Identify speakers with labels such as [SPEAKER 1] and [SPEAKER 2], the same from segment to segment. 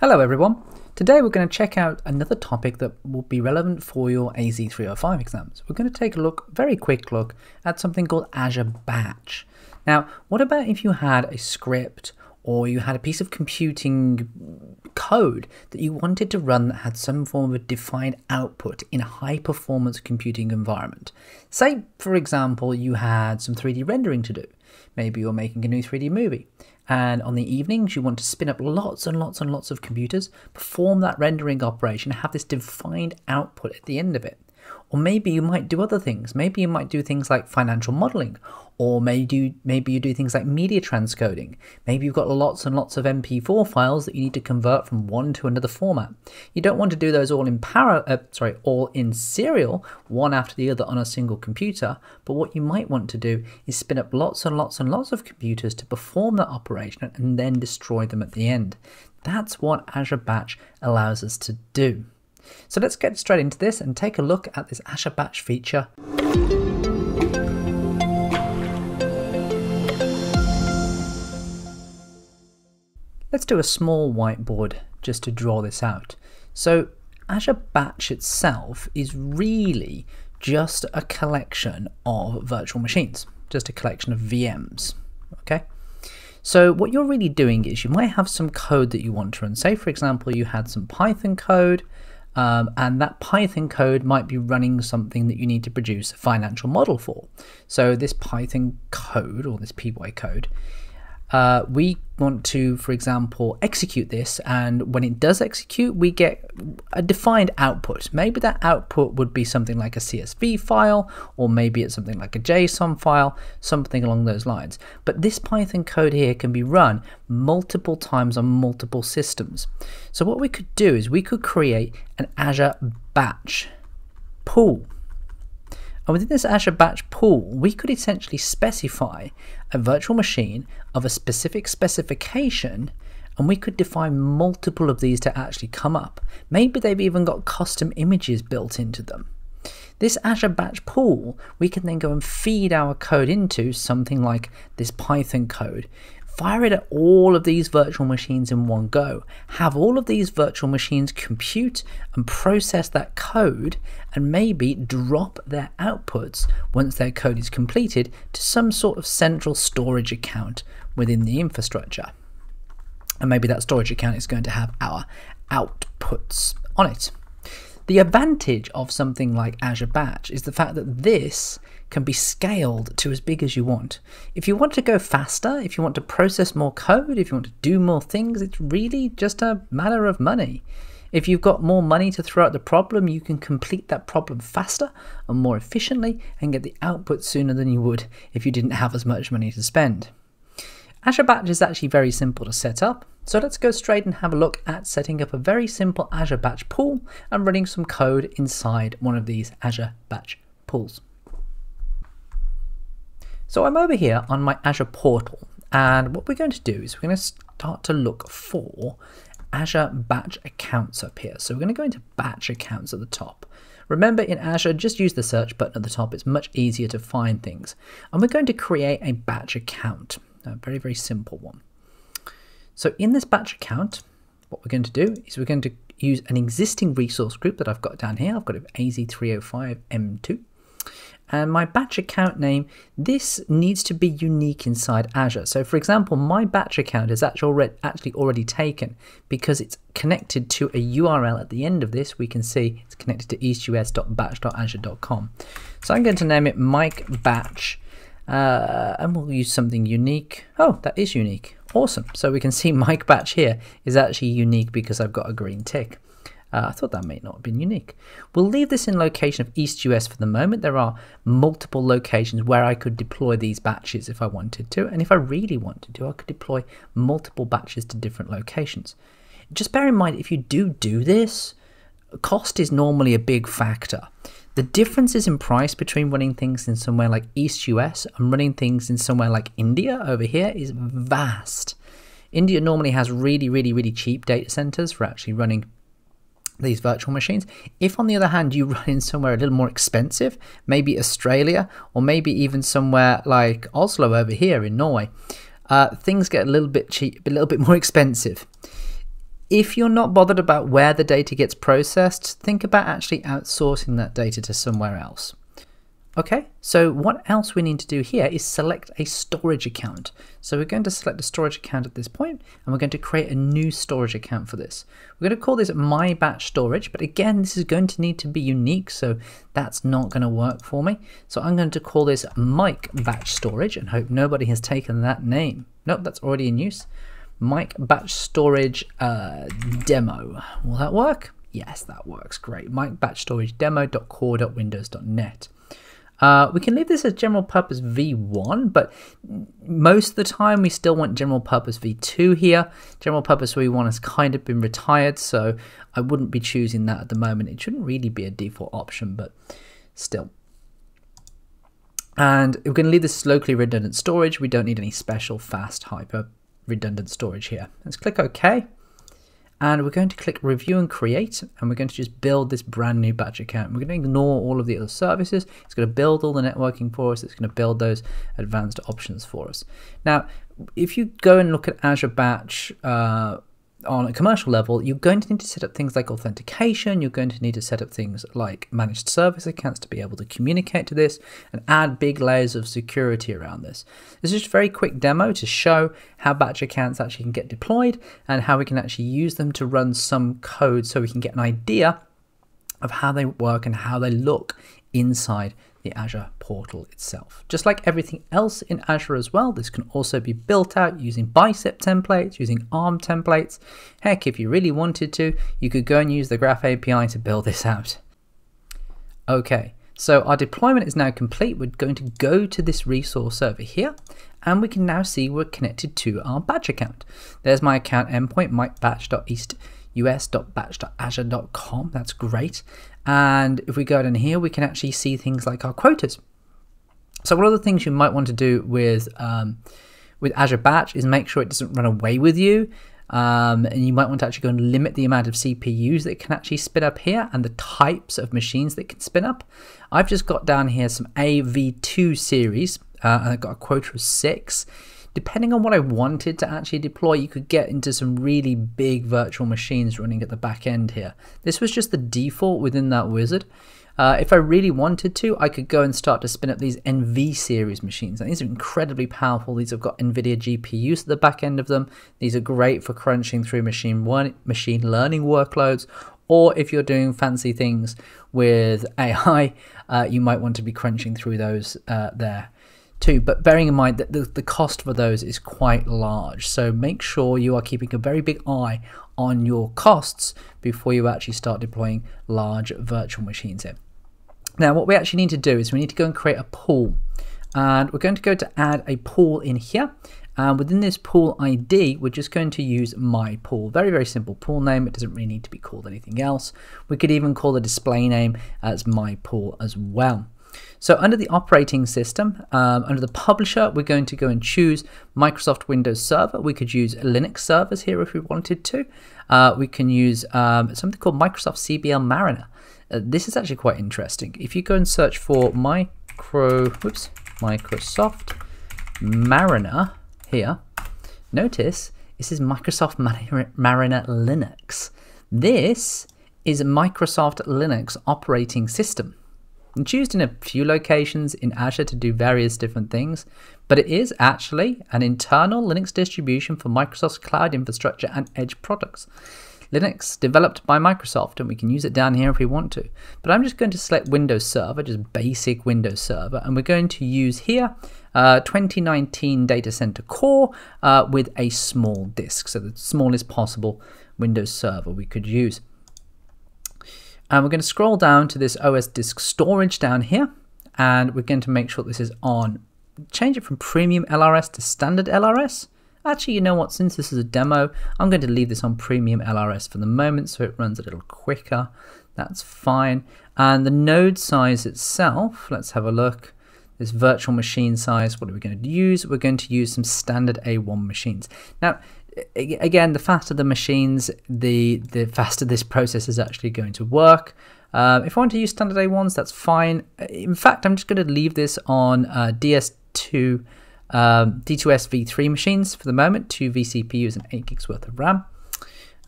[SPEAKER 1] Hello everyone. Today we're going to check out another topic that will be relevant for your AZ305 exams. We're going to take a look, very quick look, at something called Azure Batch. Now, what about if you had a script or you had a piece of computing code that you wanted to run that had some form of a defined output in a high performance computing environment? Say, for example, you had some 3D rendering to do. Maybe you're making a new 3D movie and on the evenings you want to spin up lots and lots and lots of computers, perform that rendering operation, have this defined output at the end of it. Or maybe you might do other things. Maybe you might do things like financial modeling, or maybe you, maybe you do things like media transcoding. Maybe you've got lots and lots of MP4 files that you need to convert from one to another format. You don't want to do those all in para, uh, sorry, all in serial, one after the other on a single computer. But what you might want to do is spin up lots and lots and lots of computers to perform that operation and then destroy them at the end. That's what Azure Batch allows us to do. So let's get straight into this and take a look at this Azure Batch feature. Let's do a small whiteboard just to draw this out. So Azure Batch itself is really just a collection of virtual machines, just a collection of VMs, okay? So what you're really doing is you might have some code that you want to run. Say, for example, you had some Python code um, and that Python code might be running something that you need to produce a financial model for. So this Python code or this PY code uh, we want to, for example, execute this, and when it does execute, we get a defined output. Maybe that output would be something like a CSV file, or maybe it's something like a JSON file, something along those lines. But this Python code here can be run multiple times on multiple systems. So what we could do is we could create an Azure batch pool. And within this Azure Batch pool, we could essentially specify a virtual machine of a specific specification and we could define multiple of these to actually come up. Maybe they've even got custom images built into them. This Azure Batch pool, we can then go and feed our code into something like this Python code fire it at all of these virtual machines in one go. Have all of these virtual machines compute and process that code and maybe drop their outputs once their code is completed to some sort of central storage account within the infrastructure. And maybe that storage account is going to have our outputs on it. The advantage of something like Azure Batch is the fact that this can be scaled to as big as you want. If you want to go faster, if you want to process more code, if you want to do more things, it's really just a matter of money. If you've got more money to throw at the problem, you can complete that problem faster and more efficiently and get the output sooner than you would if you didn't have as much money to spend. Azure Batch is actually very simple to set up, so let's go straight and have a look at setting up a very simple Azure Batch pool and running some code inside one of these Azure Batch pools. So I'm over here on my Azure portal and what we're going to do is we're going to start to look for Azure batch accounts up here. So we're going to go into batch accounts at the top. Remember in Azure, just use the search button at the top. It's much easier to find things. And we're going to create a batch account, a very, very simple one. So in this batch account, what we're going to do is we're going to use an existing resource group that I've got down here. I've got an AZ305M2 and my batch account name, this needs to be unique inside Azure. So for example, my batch account is actually already taken because it's connected to a URL at the end of this. We can see it's connected to eastus.batch.azure.com. So I'm going to name it Mike Batch uh, and we'll use something unique. Oh, that is unique. Awesome. So we can see Mike Batch here is actually unique because I've got a green tick. Uh, I thought that may not have been unique. We'll leave this in location of East US for the moment. There are multiple locations where I could deploy these batches if I wanted to. And if I really wanted to, I could deploy multiple batches to different locations. Just bear in mind, if you do do this, cost is normally a big factor. The differences in price between running things in somewhere like East US and running things in somewhere like India over here is vast. India normally has really, really, really cheap data centers for actually running these virtual machines. If, on the other hand, you run in somewhere a little more expensive, maybe Australia, or maybe even somewhere like Oslo over here in Norway, uh, things get a little bit cheap, a little bit more expensive. if you're not bothered about where the data gets processed, think about actually outsourcing that data to somewhere else. Okay, so what else we need to do here is select a storage account. So we're going to select a storage account at this point, and we're going to create a new storage account for this. We're going to call this my batch storage, but again, this is going to need to be unique, so that's not going to work for me. So I'm going to call this Mike batch storage and hope nobody has taken that name. Nope, that's already in use. Mike batch storage uh, demo. Will that work? Yes, that works great. Mike batch storage demo.core.windows.net. Uh, we can leave this as general purpose v1, but most of the time we still want general purpose v2 here. General purpose v1 has kind of been retired, so I wouldn't be choosing that at the moment. It shouldn't really be a default option, but still. And we're going to leave this locally redundant storage. We don't need any special fast hyper redundant storage here. Let's click OK and we're going to click review and create and we're going to just build this brand new batch account. We're going to ignore all of the other services. It's going to build all the networking for us. It's going to build those advanced options for us. Now, if you go and look at Azure Batch uh, on a commercial level, you're going to need to set up things like authentication. You're going to need to set up things like managed service accounts to be able to communicate to this and add big layers of security around this. This is just a very quick demo to show how batch accounts actually can get deployed and how we can actually use them to run some code so we can get an idea of how they work and how they look inside the Azure portal itself. Just like everything else in Azure as well, this can also be built out using bicep templates, using ARM templates. Heck, if you really wanted to, you could go and use the Graph API to build this out. Okay, so our deployment is now complete. We're going to go to this resource over here, and we can now see we're connected to our batch account. There's my account endpoint, mybatch.east.us.batch.azure.com. That's great. And if we go down here, we can actually see things like our quotas. So one of the things you might want to do with um, with Azure Batch is make sure it doesn't run away with you. Um, and you might want to actually go and limit the amount of CPUs that can actually spin up here and the types of machines that can spin up. I've just got down here some AV2 series uh, and I've got a quota of six depending on what I wanted to actually deploy, you could get into some really big virtual machines running at the back end here. This was just the default within that wizard. Uh, if I really wanted to, I could go and start to spin up these NV series machines. And these are incredibly powerful. These have got NVIDIA GPUs at the back end of them. These are great for crunching through machine machine learning workloads. Or if you're doing fancy things with AI, uh, you might want to be crunching through those uh, there too. But bearing in mind that the, the cost for those is quite large. So make sure you are keeping a very big eye on your costs before you actually start deploying large virtual machines in. Now, what we actually need to do is we need to go and create a pool. And we're going to go to add a pool in here. And within this pool ID, we're just going to use my pool. Very, very simple pool name. It doesn't really need to be called anything else. We could even call the display name as my pool as well. So under the operating system, um, under the publisher, we're going to go and choose Microsoft Windows Server. We could use Linux servers here if we wanted to. Uh, we can use um, something called Microsoft CBL Mariner. Uh, this is actually quite interesting. If you go and search for micro, whoops, Microsoft Mariner here, notice this is Microsoft Mariner Linux. This is Microsoft Linux operating system. It's used in a few locations in Azure to do various different things, but it is actually an internal Linux distribution for Microsoft's cloud infrastructure and edge products. Linux developed by Microsoft, and we can use it down here if we want to. But I'm just going to select Windows Server, just basic Windows Server, and we're going to use here uh, 2019 Data Center Core uh, with a small disk, so the smallest possible Windows Server we could use. And we're going to scroll down to this OS disk storage down here. And we're going to make sure this is on. Change it from premium LRS to standard LRS. Actually, you know what? Since this is a demo, I'm going to leave this on premium LRS for the moment so it runs a little quicker. That's fine. And the node size itself, let's have a look. This virtual machine size, what are we going to use? We're going to use some standard A1 machines. Now, again, the faster the machines, the the faster this process is actually going to work. Uh, if I want to use standard A1s, that's fine. In fact, I'm just going to leave this on uh, DS2, um, D2S V3 machines for the moment, two vCPUs and 8 gigs worth of RAM.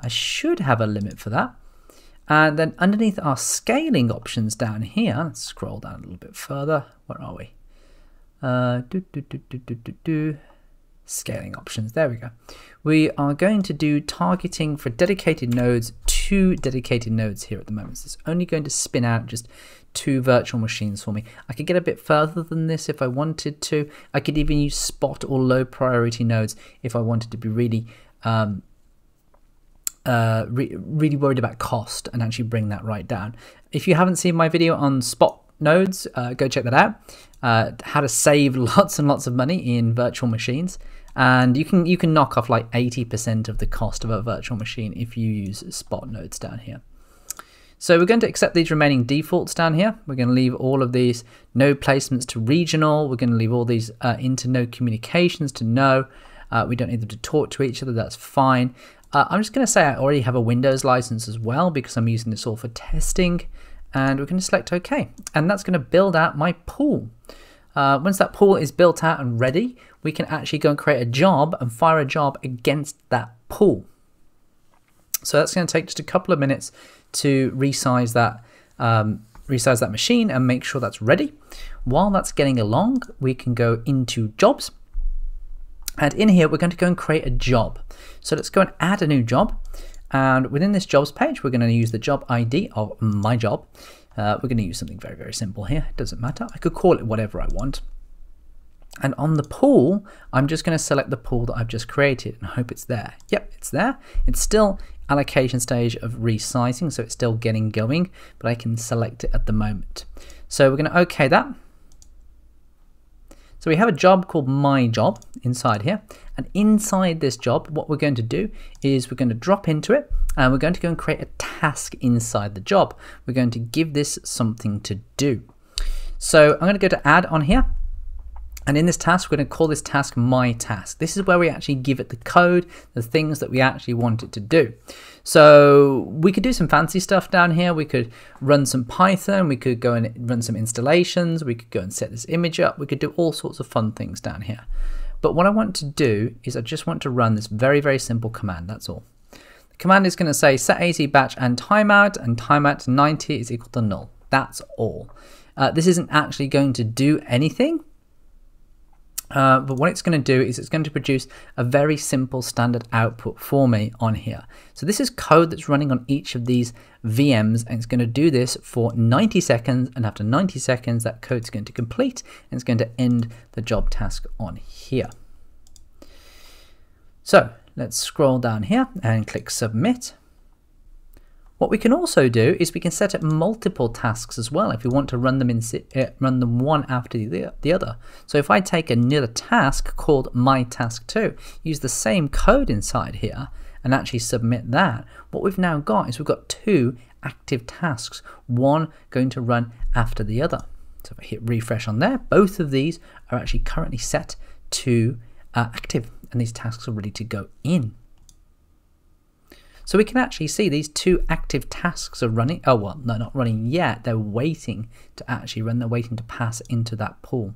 [SPEAKER 1] I should have a limit for that. And then underneath our scaling options down here, let's scroll down a little bit further. Where are we? Uh, do, do, do, do, do, do, do. Scaling options, there we go. We are going to do targeting for dedicated nodes, two dedicated nodes here at the moment. So it's only going to spin out just two virtual machines for me. I could get a bit further than this if I wanted to. I could even use spot or low priority nodes if I wanted to be really um, uh, re really worried about cost and actually bring that right down. If you haven't seen my video on spot nodes, uh, go check that out. Uh, how to save lots and lots of money in virtual machines, and you can you can knock off like 80% of the cost of a virtual machine if you use spot nodes down here. So we're going to accept these remaining defaults down here. We're going to leave all of these node placements to regional. We're going to leave all these uh, inter-node communications to no. Uh, we don't need them to talk to each other. That's fine. Uh, I'm just going to say I already have a Windows license as well because I'm using this all for testing. And we're going to select OK. And that's going to build out my pool. Uh, once that pool is built out and ready, we can actually go and create a job and fire a job against that pool. So that's going to take just a couple of minutes to resize that um, resize that machine and make sure that's ready. While that's getting along, we can go into jobs and in here, we're going to go and create a job. So let's go and add a new job. And within this jobs page, we're going to use the job ID of my job. Uh, we're going to use something very, very simple here. It doesn't matter. I could call it whatever I want. And on the pool, I'm just going to select the pool that I've just created and hope it's there. Yep, it's there. It's still allocation stage of resizing, so it's still getting going, but I can select it at the moment. So we're going to OK that. So we have a job called my job inside here. And inside this job, what we're going to do is we're going to drop into it and we're going to go and create a task inside the job. We're going to give this something to do. So I'm going to go to add on here and in this task, we're going to call this task my task. This is where we actually give it the code, the things that we actually want it to do. So we could do some fancy stuff down here. We could run some Python. We could go and run some installations. We could go and set this image up. We could do all sorts of fun things down here. But what I want to do is I just want to run this very, very simple command. That's all. The command is going to say set AZ batch and timeout and timeout 90 is equal to null. That's all. Uh, this isn't actually going to do anything uh, but what it's going to do is it's going to produce a very simple standard output for me on here. So this is code that's running on each of these VMs and it's going to do this for 90 seconds and after 90 seconds that code's going to complete and it's going to end the job task on here. So let's scroll down here and click submit. What we can also do is we can set up multiple tasks as well if we want to run them in uh, run them one after the, the other. So if I take another task called my task 2, use the same code inside here and actually submit that, what we've now got is we've got two active tasks, one going to run after the other. So if I hit refresh on there, both of these are actually currently set to uh, active and these tasks are ready to go in. So we can actually see these two active tasks are running. Oh, well, they're not running yet. They're waiting to actually run. They're waiting to pass into that pool.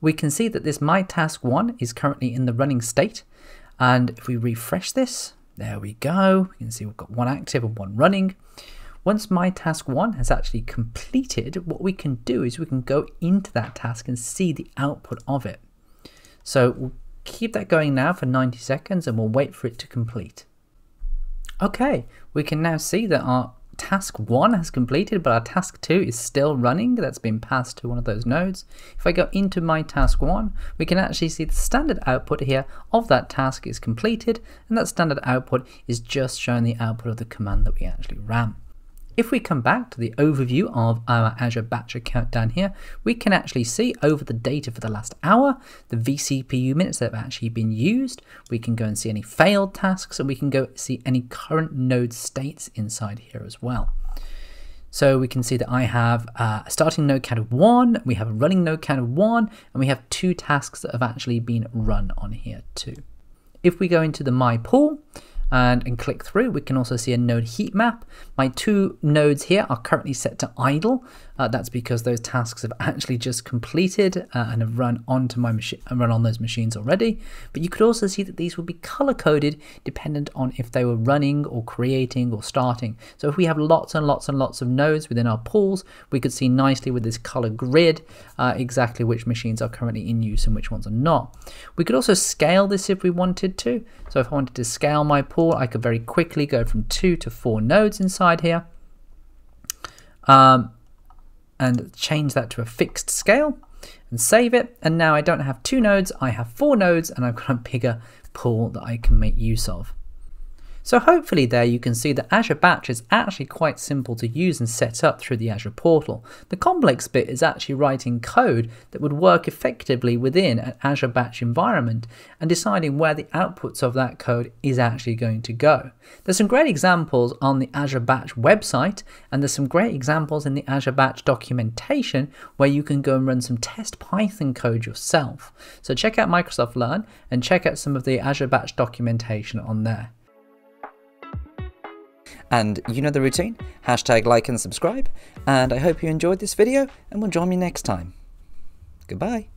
[SPEAKER 1] We can see that this my task one is currently in the running state. And if we refresh this, there we go. We can see we've got one active and one running. Once my task one has actually completed, what we can do is we can go into that task and see the output of it. So we'll keep that going now for 90 seconds and we'll wait for it to complete. Okay, we can now see that our task one has completed, but our task two is still running. That's been passed to one of those nodes. If I go into my task one, we can actually see the standard output here of that task is completed, and that standard output is just showing the output of the command that we actually ran. If we come back to the overview of our Azure Batch account down here, we can actually see over the data for the last hour, the vCPU minutes that have actually been used. We can go and see any failed tasks and we can go see any current node states inside here as well. So we can see that I have uh, a starting node count of one, we have a running node count of one, and we have two tasks that have actually been run on here too. If we go into the My Pool, and, and click through, we can also see a node heat map. My two nodes here are currently set to idle. Uh, that's because those tasks have actually just completed uh, and have run onto my machine, and run on those machines already. But you could also see that these would be color coded dependent on if they were running or creating or starting. So if we have lots and lots and lots of nodes within our pools, we could see nicely with this color grid uh, exactly which machines are currently in use and which ones are not. We could also scale this if we wanted to. So if I wanted to scale my pool, I could very quickly go from two to four nodes inside here. Um, and change that to a fixed scale and save it. And now I don't have two nodes, I have four nodes and I've got a bigger pool that I can make use of. So hopefully there you can see that Azure Batch is actually quite simple to use and set up through the Azure portal. The complex bit is actually writing code that would work effectively within an Azure Batch environment and deciding where the outputs of that code is actually going to go. There's some great examples on the Azure Batch website and there's some great examples in the Azure Batch documentation where you can go and run some test Python code yourself. So check out Microsoft Learn and check out some of the Azure Batch documentation on there.
[SPEAKER 2] And you know the routine, hashtag like and subscribe, and I hope you enjoyed this video and will join me next time. Goodbye.